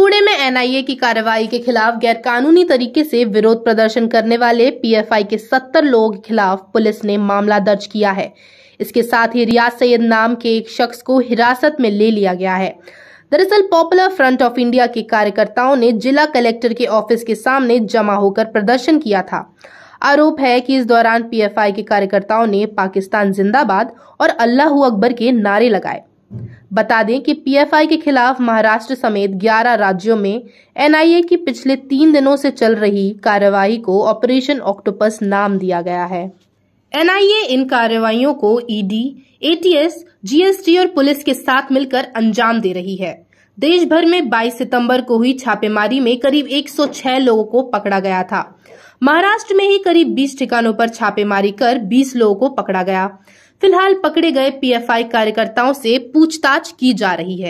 पुणे में एनआईए की कार्रवाई के खिलाफ गैरकानूनी तरीके से विरोध प्रदर्शन करने वाले पीएफआई के 70 लोगों के खिलाफ पुलिस ने मामला दर्ज किया है। इसके साथ ही रियाज सैयद नाम के एक शख्स को हिरासत में ले लिया गया है। दरअसल पॉपुलर फ्रंट ऑफ़ इंडिया के कार्यकर्ताओं ने जिला कलेक्टर के ऑफ़िस के सामने जमा होकर प्रदर्शन किया था। आरोप है कि इस दौरान पीएफआई के कार्यकर्ताओं ने पाकिस्तान जिंदाबाद और अल्लाह अकबर के नारे लगाए। बता दें कि पीएफआई के खिलाफ महाराष्ट्र समेत 11 राज्यों में एनआईए की पिछले तीन दिनों से चल रही कार्रवाई को ऑपरेशन ऑक्टोपस नाम दिया गया है। एनआईए इन कार्रवाइयों को ईडी एटीएस जीएसटी और पुलिस के साथ मिलकर अंजाम दे रही है। देश भर में 22 सितंबर को हुई छापेमारी में करीब 106 लोगों को पकड़ा गया था। महाराष्ट्र में ही करीब 20 ठिकानों पर छापेमारी कर 20 लोगों को पकड़ा गया। फ़िलहाल पकड़े गए पीएफआई कार्यकर्ताओं से पूछताछ की जा रही है।